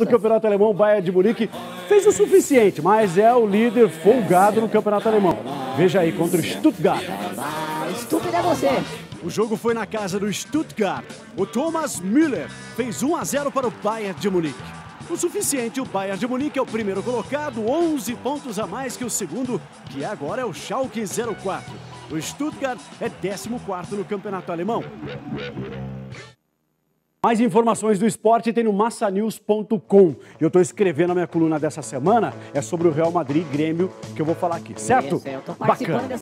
No campeonato alemão, o Bayern de Munique fez o suficiente, mas é o líder folgado no campeonato alemão. Veja aí, contra o Stuttgart. Ah, estúpido é você. O jogo foi na casa do Stuttgart. O Thomas Müller fez 1 a 0 para o Bayern de Munique. O suficiente, o Bayern de Munique é o primeiro colocado, 11 pontos a mais que o segundo, que agora é o Schalke 04. O Stuttgart é 14º no campeonato alemão. Mais informações do esporte tem no massanews.com. Eu estou escrevendo a minha coluna dessa semana, é sobre o Real Madrid e Grêmio, que eu vou falar aqui, certo? Isso, eu tô participando Bacana.